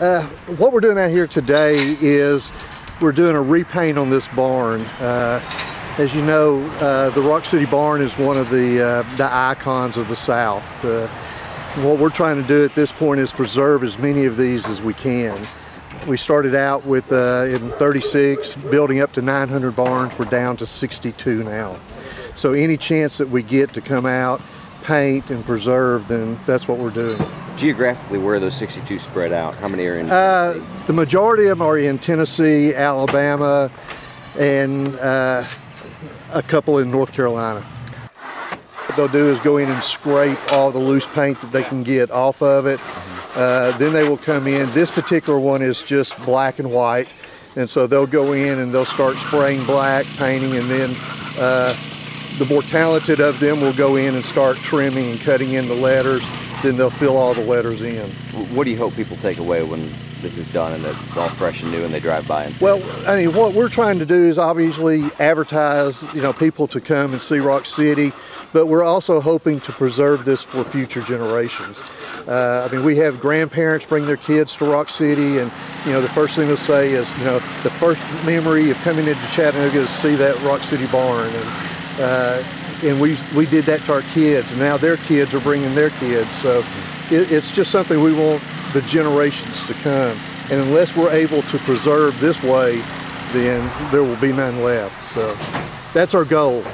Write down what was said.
Uh, what we're doing out here today is we're doing a repaint on this barn. Uh, as you know, uh, the Rock City Barn is one of the, uh, the icons of the South. Uh, what we're trying to do at this point is preserve as many of these as we can. We started out with uh, in 36, building up to 900 barns. We're down to 62 now. So any chance that we get to come out, paint and preserve, then that's what we're doing. Geographically, where are those 62 spread out? How many are in Uh, the majority of them are in Tennessee, Alabama, and uh, a couple in North Carolina. What they'll do is go in and scrape all the loose paint that they can get off of it. Uh, then they will come in. This particular one is just black and white. And so they'll go in and they'll start spraying black, painting, and then uh, the more talented of them will go in and start trimming and cutting in the letters. Then they'll fill all the letters in. What do you hope people take away when this is done and it's all fresh and new and they drive by and see? Well, I mean, what we're trying to do is obviously advertise, you know, people to come and see Rock City, but we're also hoping to preserve this for future generations. Uh, I mean, we have grandparents bring their kids to Rock City, and you know, the first thing they'll say is, you know, the first memory of coming into Chattanooga is to see that Rock City barn, and uh, and we, we did that to our kids. And now their kids are bringing their kids. So it, it's just something we want the generations to come. And unless we're able to preserve this way, then there will be none left. So that's our goal.